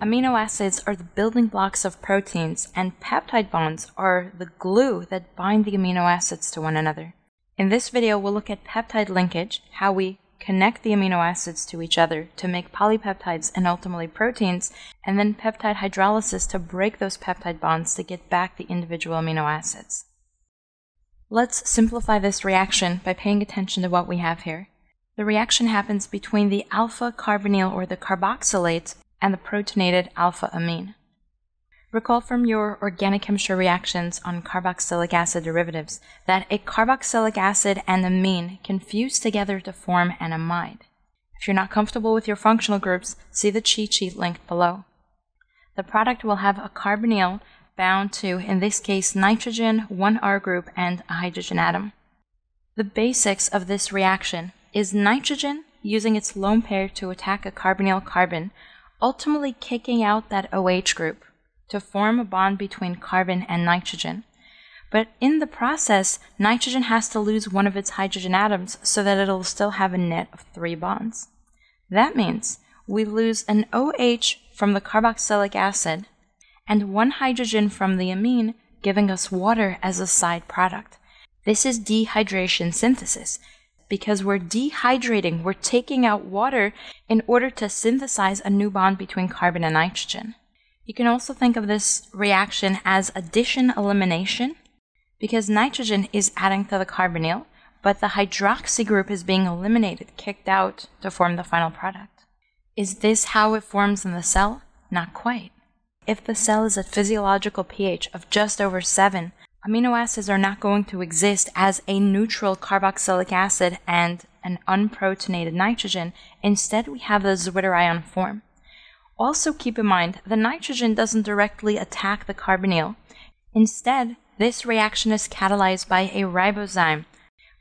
Amino acids are the building blocks of proteins, and peptide bonds are the glue that bind the amino acids to one another. In this video, we'll look at peptide linkage, how we connect the amino acids to each other to make polypeptides and ultimately proteins, and then peptide hydrolysis to break those peptide bonds to get back the individual amino acids. Let's simplify this reaction by paying attention to what we have here. The reaction happens between the alpha carbonyl or the carboxylate and the protonated alpha amine. Recall from your organic chemistry reactions on carboxylic acid derivatives that a carboxylic acid and amine can fuse together to form an amide. If you're not comfortable with your functional groups, see the cheat sheet linked below. The product will have a carbonyl bound to, in this case, nitrogen, one R group, and a hydrogen atom. The basics of this reaction is nitrogen using its lone pair to attack a carbonyl carbon, ultimately kicking out that OH group to form a bond between carbon and nitrogen. But in the process, nitrogen has to lose one of its hydrogen atoms so that it'll still have a net of three bonds. That means we lose an OH from the carboxylic acid and one hydrogen from the amine, giving us water as a side product. This is dehydration synthesis. Because we're dehydrating, we're taking out water in order to synthesize a new bond between carbon and nitrogen. You can also think of this reaction as addition elimination because nitrogen is adding to the carbonyl, but the hydroxy group is being eliminated, kicked out to form the final product. Is this how it forms in the cell? Not quite. If the cell is at physiological pH of just over 7, amino acids are not going to exist as a neutral carboxylic acid and an unprotonated nitrogen. Instead, we have the Zwitterion form. Also keep in mind, the nitrogen doesn't directly attack the carbonyl. Instead, this reaction is catalyzed by a ribozyme,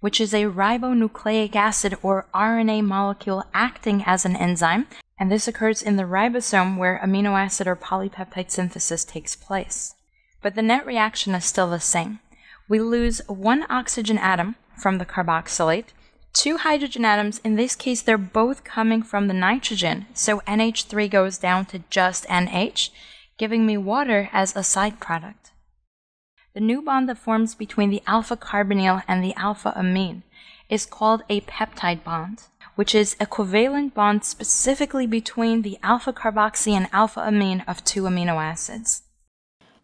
which is a ribonucleic acid or RNA molecule acting as an enzyme and this occurs in the ribosome where amino acid or polypeptide synthesis takes place. But the net reaction is still the same. We lose one oxygen atom from the carboxylate, two hydrogen atoms, in this case they're both coming from the nitrogen, so NH3 goes down to just NH, giving me water as a side product. The new bond that forms between the alpha carbonyl and the alpha amine is called a peptide bond which is a covalent bond specifically between the alpha carboxy and alpha amine of two amino acids.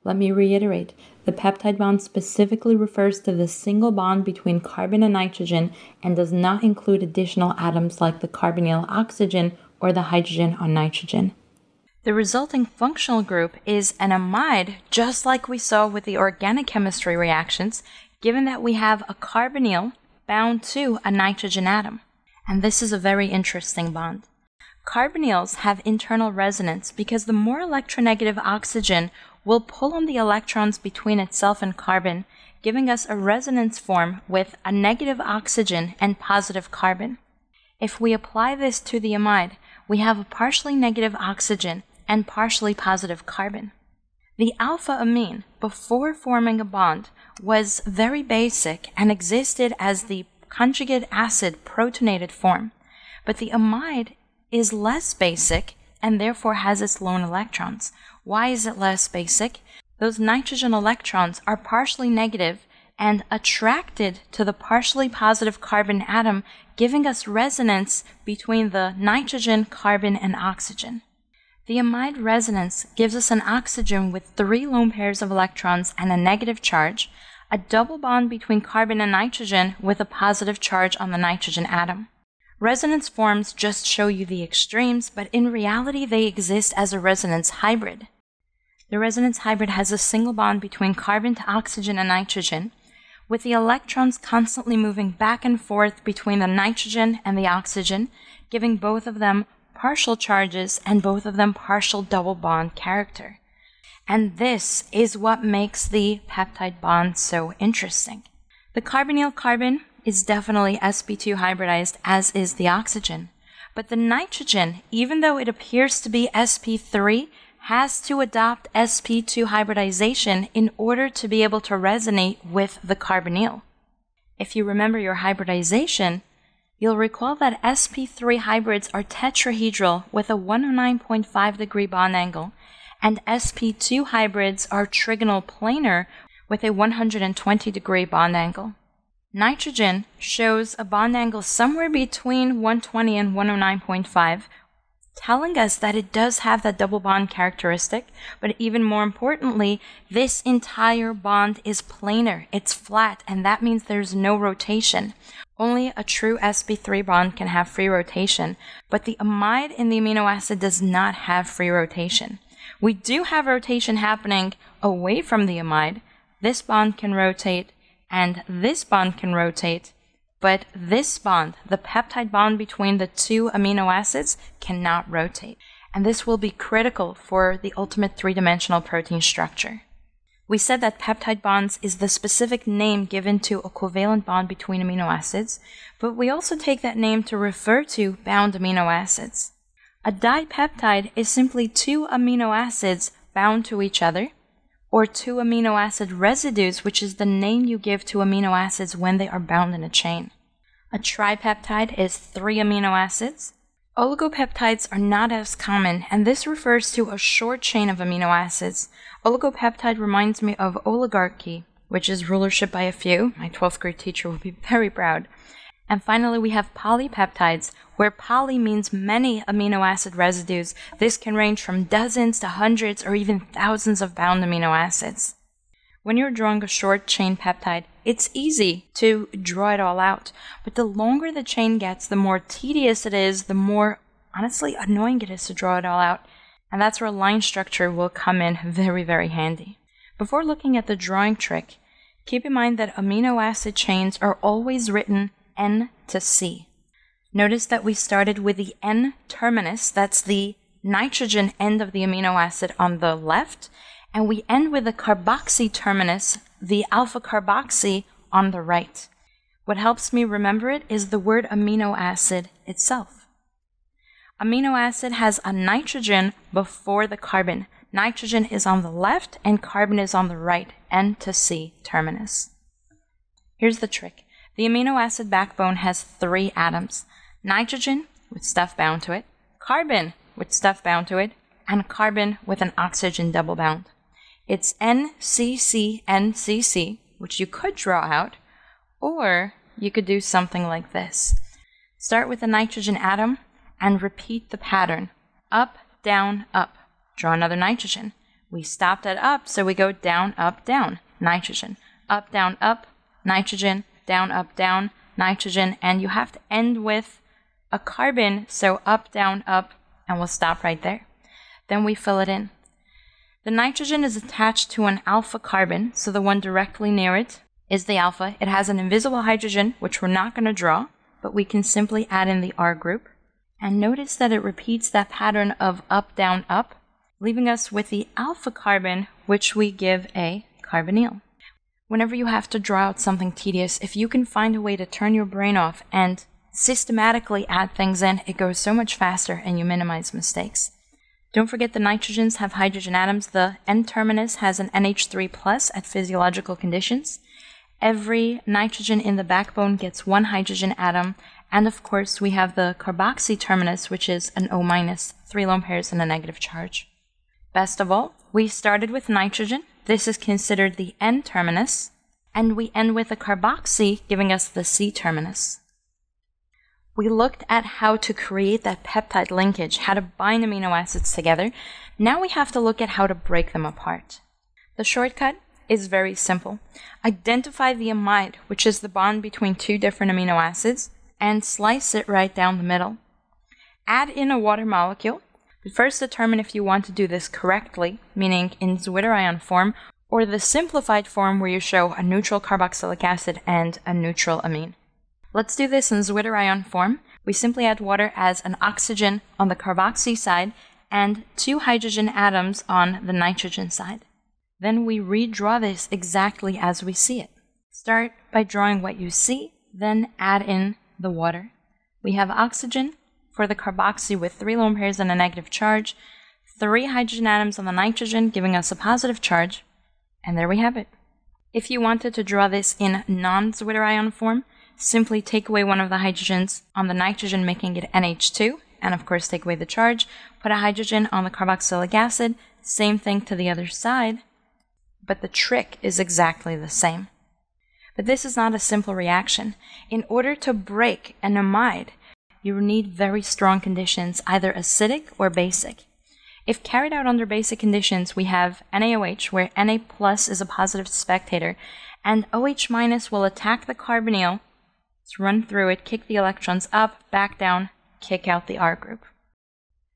Let me reiterate the peptide bond specifically refers to the single bond between carbon and nitrogen and does not include additional atoms like the carbonyl oxygen or the hydrogen on nitrogen. The resulting functional group is an amide, just like we saw with the organic chemistry reactions, given that we have a carbonyl bound to a nitrogen atom and this is a very interesting bond. Carbonyls have internal resonance because the more electronegative oxygen will pull on the electrons between itself and carbon, giving us a resonance form with a negative oxygen and positive carbon. If we apply this to the amide, we have a partially negative oxygen and partially positive carbon. The alpha amine, before forming a bond, was very basic and existed as the conjugate acid protonated form, but the amide is less basic and therefore has its lone electrons. Why is it less basic? Those nitrogen electrons are partially negative and attracted to the partially positive carbon atom, giving us resonance between the nitrogen, carbon, and oxygen. The amide resonance gives us an oxygen with three lone pairs of electrons and a negative charge, a double bond between carbon and nitrogen with a positive charge on the nitrogen atom. Resonance forms just show you the extremes, but in reality they exist as a resonance hybrid. The resonance hybrid has a single bond between carbon to oxygen and nitrogen, with the electrons constantly moving back and forth between the nitrogen and the oxygen, giving both of them partial charges and both of them partial double bond character. And this is what makes the peptide bond so interesting. The carbonyl carbon is definitely sp2 hybridized, as is the oxygen. But the nitrogen, even though it appears to be sp3, has to adopt sp2 hybridization in order to be able to resonate with the carbonyl. If you remember your hybridization, You'll recall that sp3 hybrids are tetrahedral with a 109.5 degree bond angle, and sp2 hybrids are trigonal planar with a 120 degree bond angle. Nitrogen shows a bond angle somewhere between 120 and 109.5, telling us that it does have that double bond characteristic, but even more importantly, this entire bond is planar, it's flat, and that means there's no rotation. Only a true sp3 bond can have free rotation, but the amide in the amino acid does not have free rotation. We do have rotation happening away from the amide. This bond can rotate and this bond can rotate, but this bond, the peptide bond between the two amino acids, cannot rotate. And this will be critical for the ultimate three dimensional protein structure. We said that peptide bonds is the specific name given to a covalent bond between amino acids, but we also take that name to refer to bound amino acids. A dipeptide is simply two amino acids bound to each other or two amino acid residues, which is the name you give to amino acids when they are bound in a chain. A tripeptide is three amino acids. Oligopeptides are not as common, and this refers to a short chain of amino acids. Oligopeptide reminds me of oligarchy, which is rulership by a few. My 12th grade teacher will be very proud. And finally, we have polypeptides, where poly means many amino acid residues. This can range from dozens to hundreds or even thousands of bound amino acids. When you're drawing a short chain peptide, it's easy to draw it all out. But the longer the chain gets, the more tedious it is, the more honestly annoying it is to draw it all out. And that's where line structure will come in very, very handy. Before looking at the drawing trick, keep in mind that amino acid chains are always written N to C. Notice that we started with the N terminus, that's the nitrogen end of the amino acid on the left, and we end with the carboxy terminus, the alpha carboxy, on the right. What helps me remember it is the word amino acid itself. Amino acid has a nitrogen before the carbon. Nitrogen is on the left and carbon is on the right, N to C terminus. Here's the trick. The amino acid backbone has three atoms nitrogen with stuff bound to it, carbon with stuff bound to it, and carbon with an oxygen double bound. It's NCCNCC, which you could draw out, or you could do something like this. Start with a nitrogen atom and repeat the pattern up, down, up. Draw another nitrogen. We stopped at up, so we go down, up, down. Nitrogen. Up, down, up. Nitrogen down, up, down, nitrogen, and you have to end with a carbon, so up, down, up, and we'll stop right there. Then we fill it in. The nitrogen is attached to an alpha carbon, so the one directly near it is the alpha. It has an invisible hydrogen, which we're not going to draw, but we can simply add in the R group. And notice that it repeats that pattern of up, down, up, leaving us with the alpha carbon, which we give a carbonyl. Whenever you have to draw out something tedious, if you can find a way to turn your brain off and systematically add things in, it goes so much faster and you minimize mistakes. Don't forget the nitrogens have hydrogen atoms. The N terminus has an NH3 plus at physiological conditions. Every nitrogen in the backbone gets one hydrogen atom. And of course, we have the carboxy terminus, which is an O minus, three lone pairs and a negative charge. Best of all, we started with nitrogen, this is considered the N terminus, and we end with a carboxy, giving us the C terminus. We looked at how to create that peptide linkage, how to bind amino acids together. Now we have to look at how to break them apart. The shortcut is very simple. Identify the amide, which is the bond between two different amino acids, and slice it right down the middle. Add in a water molecule, but first determine if you want to do this correctly, meaning in Zwitterion form, or the simplified form where you show a neutral carboxylic acid and a neutral amine. Let's do this in Zwitterion form. We simply add water as an oxygen on the carboxy side and two hydrogen atoms on the nitrogen side. Then we redraw this exactly as we see it. Start by drawing what you see, then add in the water. We have oxygen, for the carboxy with three lone pairs and a negative charge, three hydrogen atoms on the nitrogen giving us a positive charge, and there we have it. If you wanted to draw this in non-Zwitterion form, simply take away one of the hydrogens on the nitrogen, making it NH2, and of course take away the charge, put a hydrogen on the carboxylic acid, same thing to the other side, but the trick is exactly the same. But this is not a simple reaction. In order to break an amide, you need very strong conditions, either acidic or basic. If carried out under basic conditions, we have NaOH, where Na plus is a positive spectator, and OH minus will attack the carbonyl, run through it, kick the electrons up, back down, kick out the R group.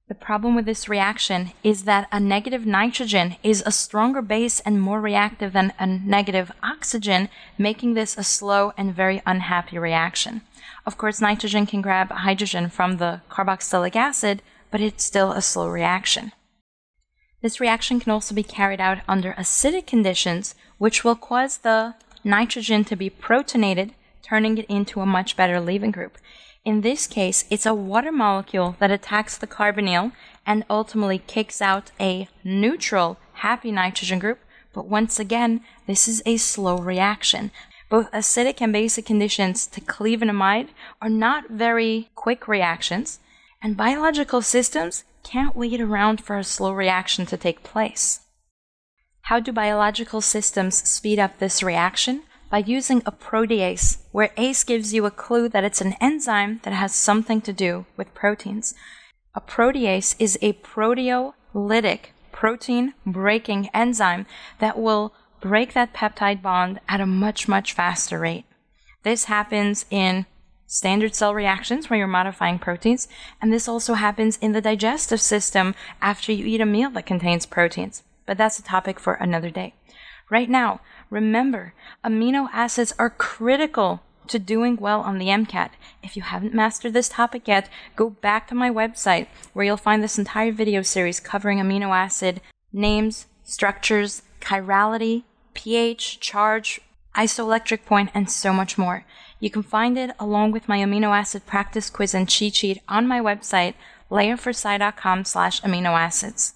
The problem with this reaction is that a negative nitrogen is a stronger base and more reactive than a negative oxygen, making this a slow and very unhappy reaction. Of course, nitrogen can grab hydrogen from the carboxylic acid, but it's still a slow reaction. This reaction can also be carried out under acidic conditions, which will cause the nitrogen to be protonated, turning it into a much better leaving group. In this case, it's a water molecule that attacks the carbonyl and ultimately kicks out a neutral, happy nitrogen group. But once again, this is a slow reaction. Both acidic and basic conditions to cleave an amide are not very quick reactions, and biological systems can't wait around for a slow reaction to take place. How do biological systems speed up this reaction? By using a protease, where ase gives you a clue that it's an enzyme that has something to do with proteins. A protease is a proteolytic protein breaking enzyme that will break that peptide bond at a much, much faster rate. This happens in standard cell reactions where you're modifying proteins, and this also happens in the digestive system after you eat a meal that contains proteins. But that's a topic for another day. Right now, remember, amino acids are critical to doing well on the MCAT. If you haven't mastered this topic yet, go back to my website where you'll find this entire video series covering amino acid names, structures, chirality, pH, charge, isoelectric point, and so much more. You can find it along with my amino acid practice quiz and cheat sheet on my website, leah4sci.com slash amino acids.